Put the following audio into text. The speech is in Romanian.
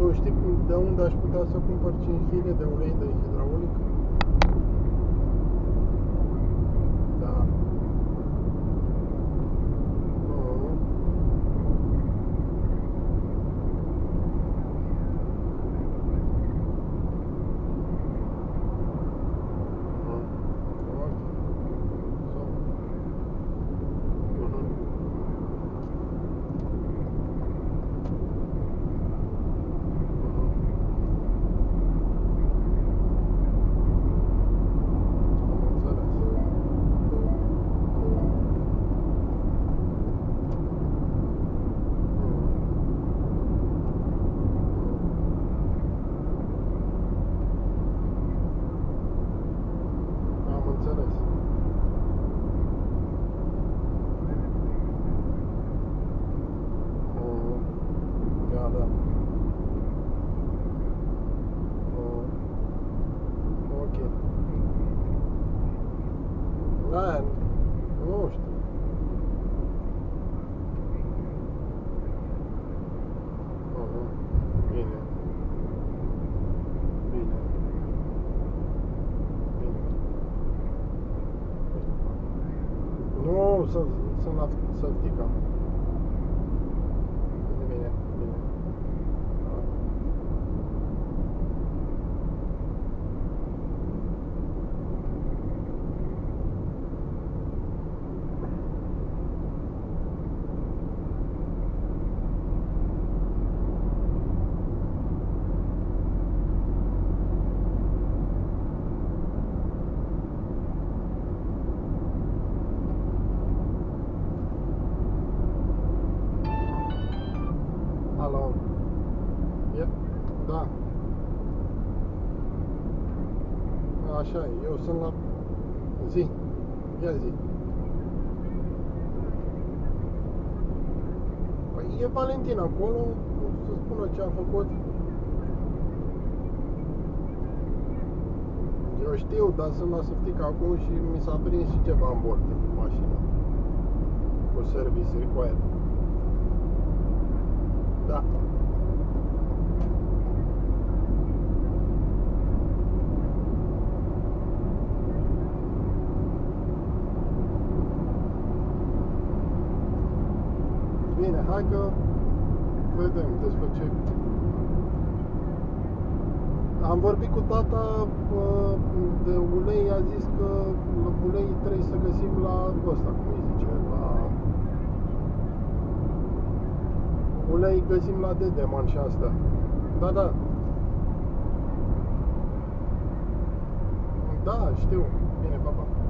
Auzi, tu știi de unde aș putea să cumpăr 5 kg de ulei de hidraulic? Da. Nu. Nu. Ok. Sau- Mhm. Mhm. Am înțeles. Am înțeles. Mhm. Da, da. Mhm. Ok. Da, nu știu. Mhm. Bine. Bine. Bine. Nu, să, sunt la Săltica. Bine, bine. Da. Alo. E? Da. Așa e, eu sunt la zi. Ia zi. Păi e Valentin acolo, să spună ce a făcut. Eu știu, dar sunt la Săftic acum și mi s-a prins și ceva în bord în mașină. Cu service required. Da. Bine, hai că vedem despre ce... Am vorbit cu tata bă, de ulei, a zis că ulei trebuie să găsim la ăsta, cum îi zice, la... Ulei găsim la Dedeman și asta. Da, da. Da, știu. Bine, papa. Pa.